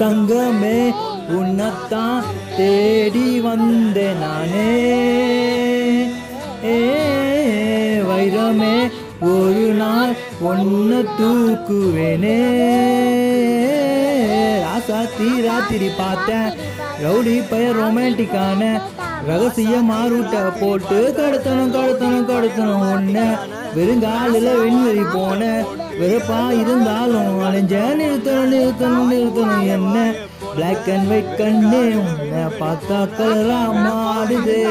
தங்கமே உன்னத்தான் தேடி வந்த நானே. ஏ வைரமே ஒரு நாள் ஒன்று தூக்குவேனே. ராசாத்தி ராத்திரி பார்த்தேன் ரவுடி பெயர் ரொமான்டிக்கான ரகசியமா மாறுட்ட போட்டு கடத்தணும் கடத்தணும் கடத்தணும் ஒன்று வெறுங்காலில் வெண்வெறி போன. வெறுப்பா இருந்தாலும் அலைஞ்ச நிறுத்தணும் நிறுத்தணும் நிறுத்தணும் என்ன? பிளாக் அண்ட் ஒயிட் கண்ணே உன்னை பார்த்தா கலரா மாடுதே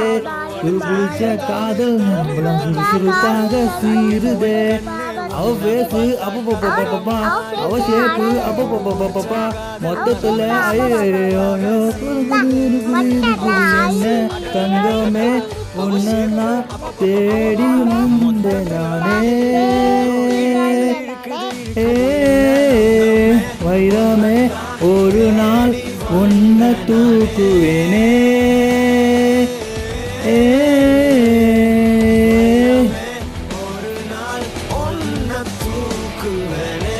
துரு பிடிச்ச காதல் நம்மளம் சுறுசுறுப்பாக சீருதே அவ பேசு அப்பப்பப்பப்பப்பா அவ மொத்தத்துல தங்கமே உன்னை தேடி வந்த நானே வைரமே ஒரு நாள் உன்னை தூக்குவேனே ஏ ஏ,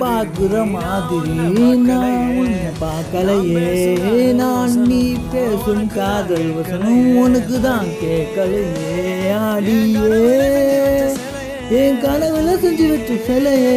பார்க்குற மாதிரி நான் பார்க்கலையே நான் நீ பேசும் காதல் வசனம் உனக்கு தான் கேட்கலையே. ஆடியே என் கனவுல செஞ்சு வச்ச சிலையே.